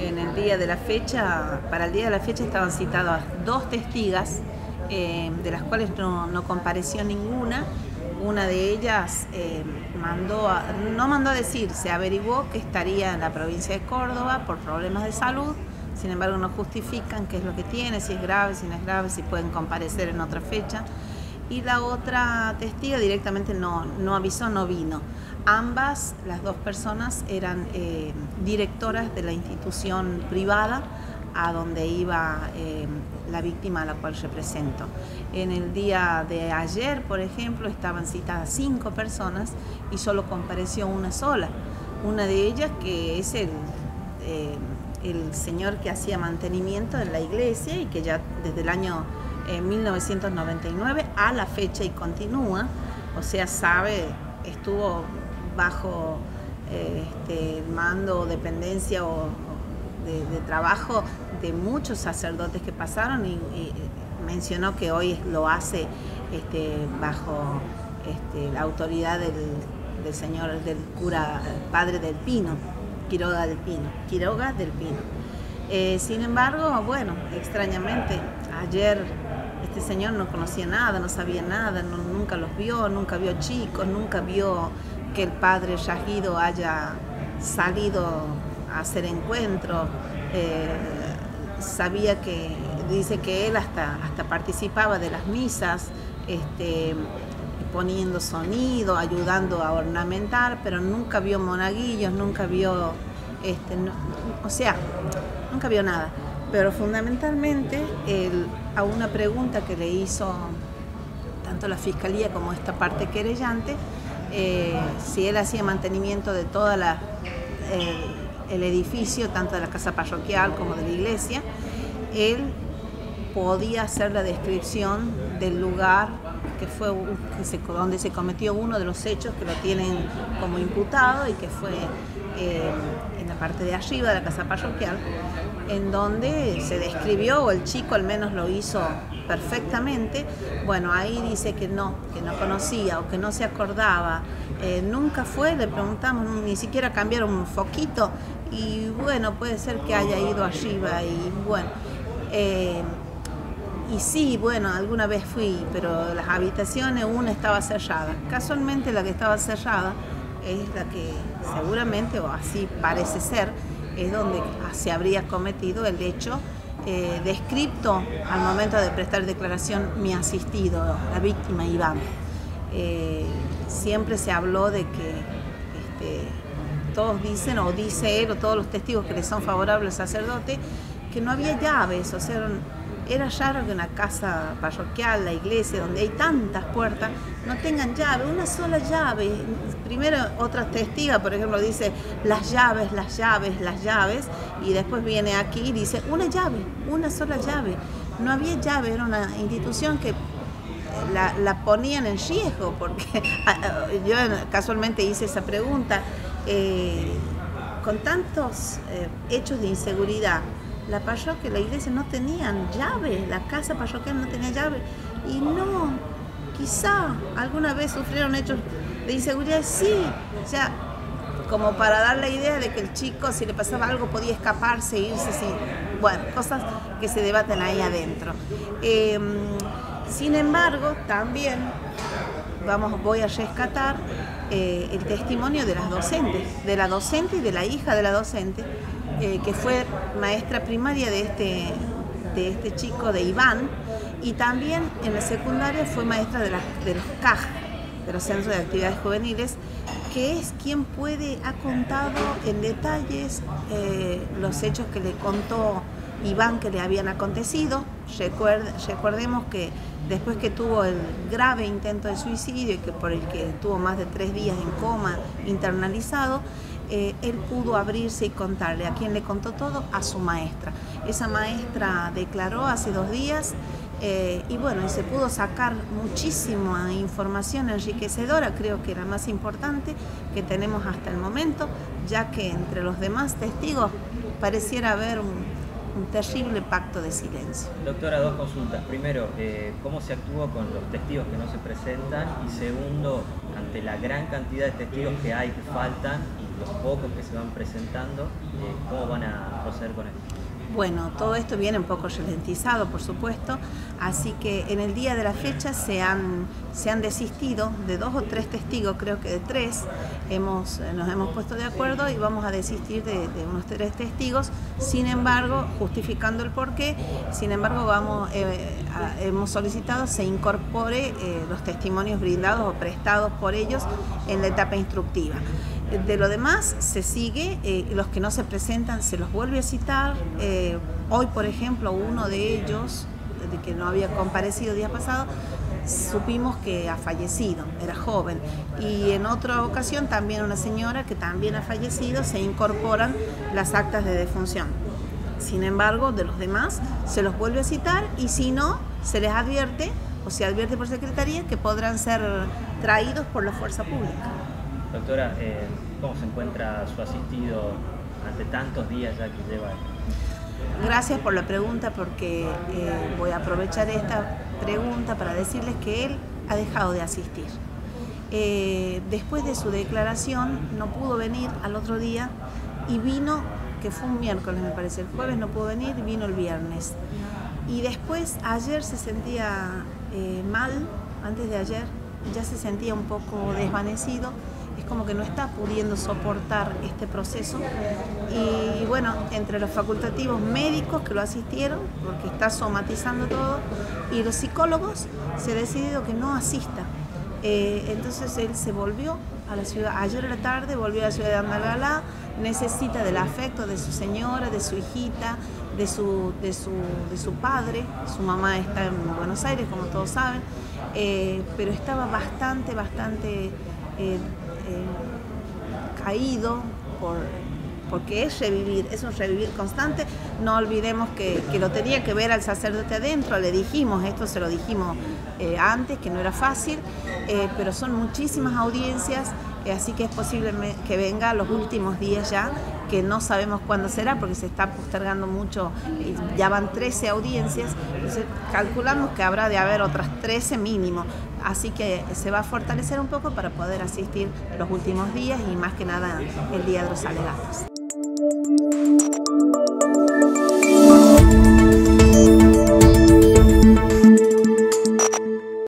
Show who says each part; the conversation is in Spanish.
Speaker 1: En el día de la fecha, para el día de la fecha estaban citadas dos testigas, eh, de las cuales no, compareció ninguna. Una de ellas eh, mandó no mandó a decir, se averiguó que estaría en la provincia de Córdoba por problemas de salud, sin embargo no justifican qué es lo que tiene, si es grave, si no es grave, si pueden comparecer en otra fecha. Y la otra testiga directamente no, no avisó, no vino. Ambas, las dos personas, eran eh, directoras de la institución privada a donde iba eh, la víctima a la cual represento. En el día de ayer, por ejemplo, estaban citadas cinco personas y solo compareció una sola. Una de ellas que es el, eh, el señor que hacía mantenimiento en la iglesia y que ya desde el año 1999 a la fecha y continúa, o sea, sabe, estuvo bajo este, mando o dependencia o, de, trabajo de muchos sacerdotes que pasaron y, mencionó que hoy lo hace este, bajo este, la autoridad del, señor, del cura padre del Pino, Quiroga del Pino, Quiroga del Pino. Eh, sin embargo, bueno, extrañamente, ayer este señor no conocía nada, no sabía nada, nunca los vio, nunca vio chicos, nunca vio que el padre Yajido haya salido a hacer encuentros. Eh, sabía que, dice que él hasta, hasta participaba de las misas, este, poniendo sonido, ayudando a ornamentar, pero nunca vio monaguillos, nunca vio, este, o sea, nunca vio nada. Pero fundamentalmente a una pregunta que le hizo tanto la fiscalía como esta parte querellante, eh, si él hacía mantenimiento de todo eh, el edificio, tanto de la casa parroquial como de la iglesia, él podía hacer la descripción del lugar que fue donde se cometió uno de los hechos que lo tienen como imputado y que fue eh, en la parte de arriba de la casa parroquial, en donde se describió, o el chico al menos lo hizo perfectamente, bueno, ahí dice que no, que no conocía o que no se acordaba, eh, nunca fue, le preguntamos, ni siquiera cambiaron un foquito y bueno, puede ser que haya ido arriba y bueno. Eh, y sí, bueno, alguna vez fui, pero las habitaciones, una estaba cerrada. Casualmente la que estaba cerrada es la que seguramente, o así parece ser, es donde se habría cometido el hecho eh, descripto al momento de prestar declaración mi asistido, la víctima Iván. Eh, siempre se habló de que este, todos dicen, o dice él, o todos los testigos que le son favorables al sacerdote, que no había llaves, o sea, era raro que una casa parroquial, la iglesia, donde hay tantas puertas, no tengan llave, una sola llave. Primero otra testiga, por ejemplo, dice las llaves, las llaves, las llaves, y después viene aquí y dice una llave, una sola llave. No había llave, era una institución que la, ponían en riesgo, porque yo casualmente hice esa pregunta. Eh, con tantos eh, hechos de inseguridad, la parroquia, la iglesia no tenían llave, la casa parroquial no tenía llave. Y no, quizá alguna vez sufrieron hechos de inseguridad, sí, o sea, como para dar la idea de que el chico, si le pasaba algo, podía escaparse, irse, sí. Bueno, cosas que se debaten ahí adentro. Em, sin embargo, también vamos, voy a rescatar eh, el testimonio de las docentes, de la docente y de la hija de la docente, eh, que fue maestra primaria de este, de este chico, de Iván, y también en la secundaria fue maestra de, de los CAJ, de los Centros de Actividades Juveniles, que es quien puede, ha contado en detalles eh, los hechos que le contó Iván que le habían acontecido. recordemos que después que tuvo el grave intento de suicidio y que por el que tuvo más de tres días en coma internalizado, eh, él pudo abrirse y contarle. ¿A quién le contó todo? A su maestra. Esa maestra declaró hace dos días eh, y bueno, se pudo sacar muchísima información enriquecedora, creo que era más importante que tenemos hasta el momento, ya que entre los demás testigos pareciera haber un, terrible pacto de silencio.
Speaker 2: Doctora, dos consultas. Primero, eh, ¿cómo se actuó con los testigos que no se presentan? Y segundo, ante la gran cantidad de testigos que hay que faltan los que se van presentando, cómo van a proceder. con esto?
Speaker 1: Bueno, todo esto viene un poco ralentizado, por supuesto, así que en el día de la fecha se han, se han desistido de dos o tres testigos, creo que de tres, hemos, nos hemos puesto de acuerdo y vamos a desistir de, unos tres testigos, sin embargo, justificando el porqué, sin embargo, vamos, eh, hemos solicitado se incorpore eh, los testimonios brindados o prestados por ellos en la etapa instructiva. De lo demás se sigue, eh, los que no se presentan se los vuelve a citar. Eh, hoy, por ejemplo, uno de ellos, de que no había comparecido el día pasado, supimos que ha fallecido, era joven. Y en otra ocasión también una señora que también ha fallecido, se incorporan las actas de defunción. Sin embargo, de los demás se los vuelve a citar y si no, se les advierte o se advierte por secretaría que podrán ser traídos por la fuerza pública.
Speaker 2: Doctora, eh, ¿cómo se encuentra su asistido ante tantos días ya que lleva?
Speaker 1: Gracias por la pregunta porque eh, voy a aprovechar esta pregunta para decirles que él ha dejado de asistir. Eh, después de su declaración no pudo venir al otro día y vino, que fue un miércoles me parece, el jueves no pudo venir, vino el viernes. Y después ayer se sentía mal, antes de ayer ya se sentía un poco desvanecido es como que no está pudiendo soportar este proceso. Y bueno, entre los facultativos médicos que lo asistieron, porque está somatizando todo, y los psicólogos, se ha decidido que no asista. Eh, entonces él se volvió a la ciudad, ayer en la tarde volvió a la ciudad de Andalgalá, necesita del afecto de su señora, de su hijita, de su, de su, de su padre, su mamá está en Buenos Aires, como todos saben, eh, pero estaba bastante, bastante eh, caído por, porque es revivir, es un revivir constante. No olvidemos que, lo tenía que ver al sacerdote adentro, le dijimos, esto se lo dijimos eh, antes, que no era fácil, eh, pero son muchísimas audiencias, así que es posible que venga los últimos días ya, que no sabemos cuándo será, porque se está postergando mucho, ya van 13 audiencias, entonces calculamos que habrá de haber otras 13 mínimo, así que se va a fortalecer un poco para poder asistir los últimos días y más que nada el día de los alegatos.